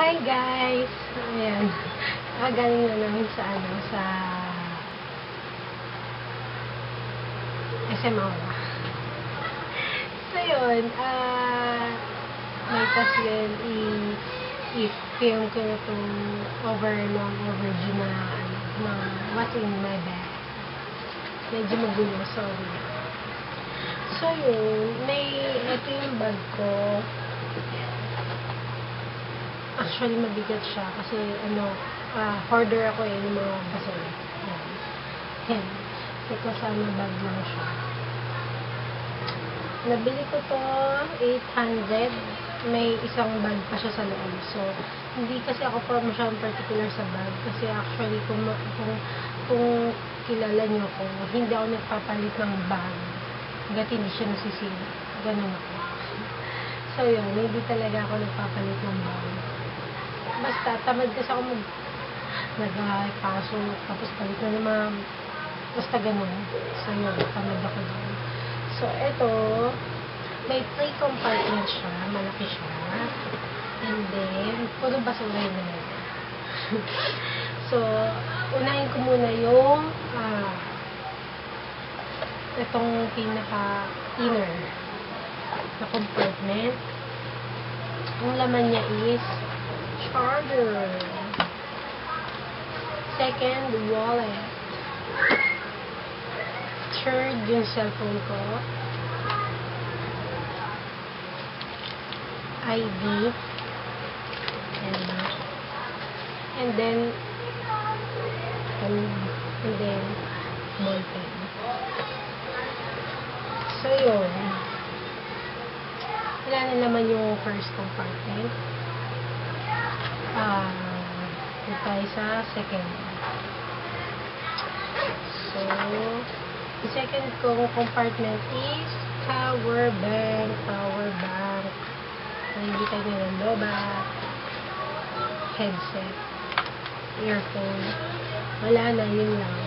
Hi guys! Ayan. Kagaling na namin sa ano, sa SM Aura. So yun, ah, may tas yun, i-film ko na itong over long overdue na, ano, na what's in my bag. Medyo magulo, sorry. So yun, may, ito yung bag ko. Actually, mabigat siya kasi ano, ah, hoarder ako eh, yung mga basura. Yan. Yan. May kasama bag lang siya. Nabili ko to 800. May isang bag pa siya sa loob. So, hindi kasi ako pa masyadong particular sa bag. Kasi actually, kung, kung, kung kilala niyo ako, hindi ako nagpapalit ng bag. Hanggat hindi siya nasisira. Ganun ako. So, yun. Hindi talaga ako nagpapalit ng bag. Basta, tamad kasi ako mag nagpasok, tapos palit na naman. Basta ganun. So, yun. Tamad ako doon. So, ito, may three compartments siya. Malaki siya. And then, puro basura yun so, unahin ko muna yung ah, itong pinaka-inner na compartment. Ang laman niya is charger. Second, wallet. Third, yung cellphone ko. ID. And, and then, and, and then, ball. So, yun. Wala na naman yung first compartment. Ah, uh, tayo sa second. So, the second kong compartment is power bank, power bank. Hindi tayo ng lobat, headset, earphone. Wala na, yun lang.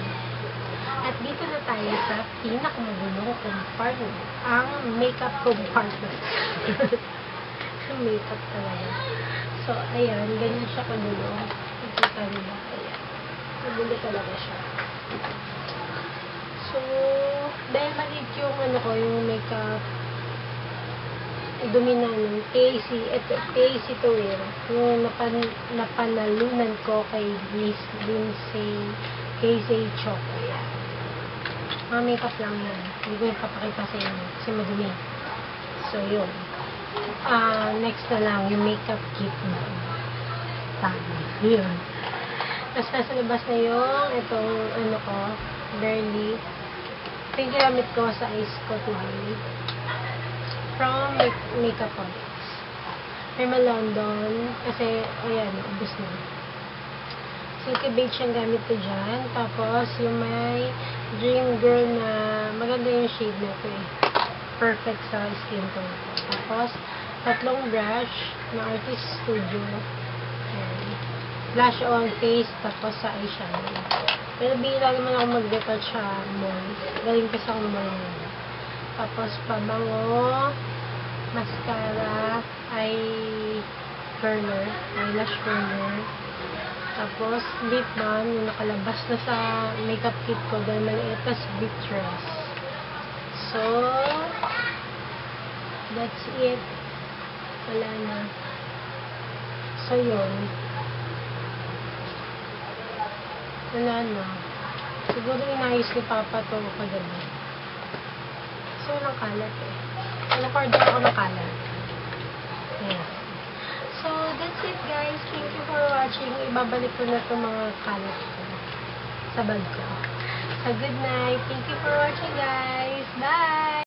At dito na tayo sa pinakamagulong compartment, ang makeup compartment. makeup talaga. So, ayan, ganyan siya kagulo. Nakita nila, ayan. Kagulo talaga siya. So, dahil maliit yung ano ko, yung makeup dumi na ng AC, ito, AC to wear. Yung napan, napanalunan ko kay Miss Lindsay, Casey Chok. Ayan. Mga makeup lang yan. Hindi ko yung papakita sa inyo kasi madumi. So, yun. Ah, next na lang, yung makeup kit na. Tama. Yun. Tapos nasa labas na yung itong ano ko, barely. Ito yung ginamit ko sa eyes ko today. From Make Makeup Products. Firma London. Kasi, ayan, ubus na. Silky Beige yung gamit ko dyan. Tapos, yung may Dream Girl na maganda yung shade na ito eh. Perfect sa skin tone ko. Tapos, tatlong brush na Artist Studio. Ayan. Blush on face, tapos sa eyeshadow. Pero bihira naman ako mag-retouch sa mall. Galing kasi ako mall. Tapos, pabango, mascara, eye curler, eyelash curler. Tapos, lip balm, yung nakalabas na sa makeup kit ko dahil maliit, tas Victress. So, that's it. Wala na. So, yun. Wala na. Siguro inayos ni Papa to kagabi. So, walang kalat eh. Nag-order ako ng kalat. So, that's it guys. Thank you for watching. Ibabalik ko na itong mga kalat ko sa bag ko. So, good night. Thank you for watching guys. Bye!